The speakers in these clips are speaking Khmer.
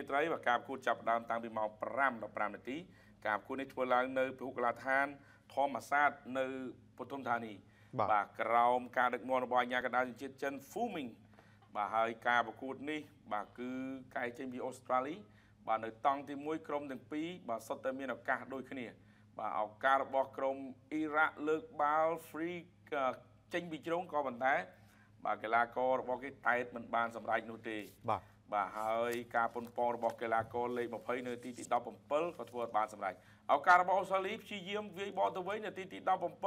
មេត្រីបាទការប្រកួតចាប់ផ្ដើមតាំងពីម៉ោង5ដល់5នាទីការប្រកួតនេះធ្វើឡើងនៅពហុកីឡដ្ឋានធម្មសាទនៅពទុមធានីបាទបាទក្រោមការដឹកនាំរបស់អាជ្ញាកណ្ដាលជនជាតិចិន Fuming បាទហើយការប្រកួតនេះ បាទគឺកែចេញពីអូស្ត្រាលីបាទនៅតង់ទី1ក្រុមទាំងពីរបាទសុទ្ធតែមានឱកាសដូចគ្នា បាទឱកាសរបស់ក្រុមអ៊ីរ៉ាក់លើកបាល់ free ចេញពីជ្រុងក៏ប៉ុន្តែបាទកីឡាកររបស់គេតែតមិនបានសម្រេចនោះទេបាទ បាទហើយការប៉ុនប៉ងរបស់កីឡាករលេខ20នៅទីទី17ក៏ធ្វើឲ្យបានសម្រេចឱកាសរបស់អូស្ត្រាលីព្យាយាមវាយបកទៅវិញនៅទីទី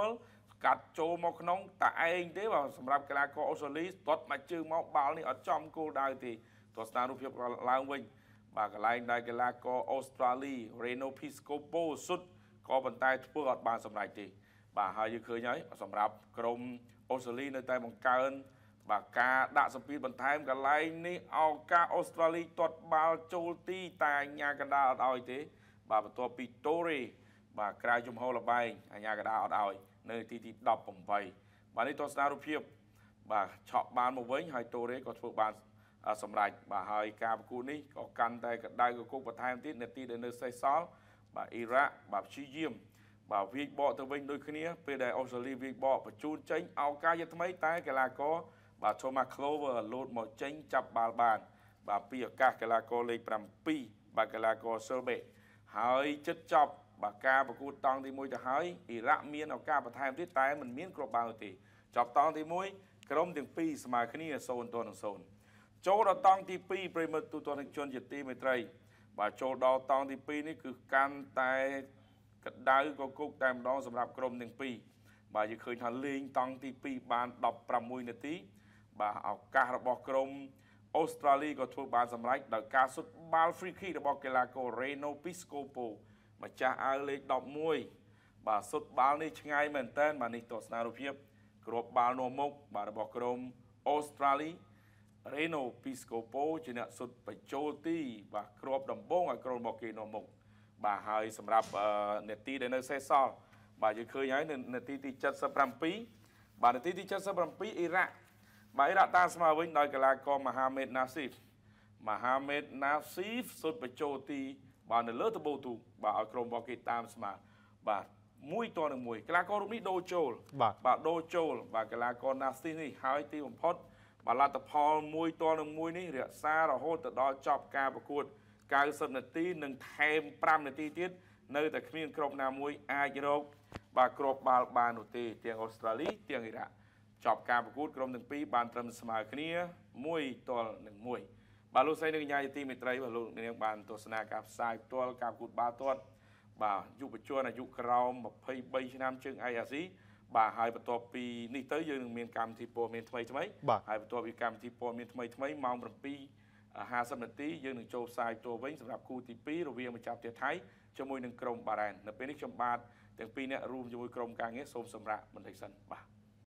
17កាត់ចូលមកក្នុងតែឯងទេបាទសម្រាប់កីឡាករអូស្ត្រាលីទាត់មកជើងមកបាល់នេះអត់ចំគោលដៅទេទស្សនារូបភាពឡើងវិញបាទកន្លែងដែលកីឡាករអូស្ត្រាលី Reno Piscopo សុទ្ធក៏ប៉ុន្តែធ្វើអត់បានសម្រេចទេបាទហើយយើងឃើញហើយសម្រាប់ក្រុមអូស្ត្រាលីនៅតែបង្កើន បាទការដាក់សម្ពាធបន្ថែមកន្លែងនេះឱកាសអូស្ត្រាលីទាត់បាល់ចូលទីតែអញ្ញាកណ្ដាលអត់ឲ្យទេ បាទបន្ទាប់ពីតូរេបាទក្រៅជំហរលបែងអញ្ញាកណ្ដាលអត់ឲ្យនៅទីទី18បាទនេះទស្សនារូបភាព បាទឆក់បានមកវិញហើយតូរេក៏ធ្វើបានអ่าសម្រេចបាទហើយការប្រគួតនេះក៏កាន់តែកដៅកគុកបន្ថែមទៀតនាទីដែលនៅសេសសល់បាទអ៊ីរ៉ាក់បាទព្យាយាមបាទវាយបកទៅវិញដូចគ្នាពេលដែលអូស្ត្រាលីវាយបកបញ្ជូនចេញឱកាសជាថ្មីតែកីឡាករ បាទ Thomas Clover លោតមកចេញចាប់បាល់បាន បាទពីឱកាសកីឡាករលេខ7បាទកីឡាករ Silbe ហើយចិត្តចប់បាទការប្រកួតតង់ទី1ទៅហើយអ៊ីរ៉ាក់មានឱកាសបន្ថែមទៀតតែមិនមានគ្រាប់បាល់នោះទេចប់តង់ទី1ក្រុមទាំងពីរស្មើគ្នា0ទល់នឹង0ចូលដល់តង់ទី2ប្រិមត្តទូទស្សនិកជនជាទីមេត្រី បាទចូលដល់តង់ទី2នេះគឺកាន់តែកដៅក៏គុកតែម្ដងសម្រាប់ក្រុមទាំងពីរបាទយើងឃើញថាលេងតង់ទី2បាន16នាទី បាទឱកាសរបស់ក្រុមអូស្ត្រាលីក៏ធ្វើបានសម្រេចដោយការសុទ្ធបាល់ free kick របស់កីឡាករ Reno Piscopo ម្ចាស់អាវលេខ11បាទសុទ្ធបាល់នេះឆ្ងាយមែនតើបាទនេះទស្សនារូបភាពគ្រាប់បាល់នាំមុខបាទរបស់ក្រុមអូស្ត្រាលី Reno Piscopo ជាអ្នកសុទ្ធបញ្ចូលទីបាទគ្រាប់ដំបងឲ្យក្រុមរបស់គេនាំមុខបាទហើយសម្រាប់អឺនេតិដែលនៅសេសសល់បាទយើងឃើញហើយនៅនេតិទី77បាទនេតិទី77អ៊ីរ៉ាក់ បាទអ៊ីរ៉ាក់តាមស្មើវិញដោយកីឡាករមហាមេតណាស៊ីហ្វមហាមេតណាស៊ីហ្វសុទ្ធបញ្ចូលទីបាទនៅលើតបូទូបាទឲ្យក្រុមរបស់គេតាមស្មើបាទមួយតនឹងមួយកីឡាកររូបនេះដូរចូលបាទបាទដូរចូល បាទកីឡាករណាស៊ីនេះហើយទីបំផុតបាទលទ្ធផលមួយតនឹងមួយនេះរក្សារហូតទៅដល់ចប់ការប្រកួត90នាទីនិងថែម5នាទីទៀតនៅតែគ្មានក្រុមណាមួយអាចរក បាទគ្រាប់បាល់បាននោះទេទាំងអូស្ត្រាលីទាំងអ៊ីរ៉ាក់ ចប់ការប្រកួតក្រុមទាំងពីរបានត្រឹមស្មើគ្នា1ទល់នឹង1បាទលោកស្រីនិងកញ្ញាជាទីមេត្រីបាទលោកនាងបានទស្សនាការផ្សាយផ្ទាល់ការប្រកួតបាល់ទាត់បាទយុវជនអាយុក្រោម23ឆ្នាំជើង IRC បាទហើយបន្ទាប់ពីនេះទៅយើងនឹងមានកម្មវិធីព័ត៌មានថ្មីថ្មីបាទហើយបន្ទាប់ពីកម្មវិធីព័ត៌មានថ្មីថ្មីម៉ោង7:50នាទីយើងនឹងចូលផ្សាយផ្ទាល់វិញសម្រាប់គូទី2រវាងម្ចាស់ផ្ទះថៃជាមួយនឹងក្រុមបារ៉ែននៅពេលនេះខ្ញុំបាទទាំងពីរនាក់រួមជាមួយក្រុមការងារសូមសម្រាប់បន្តិចសិនបាទ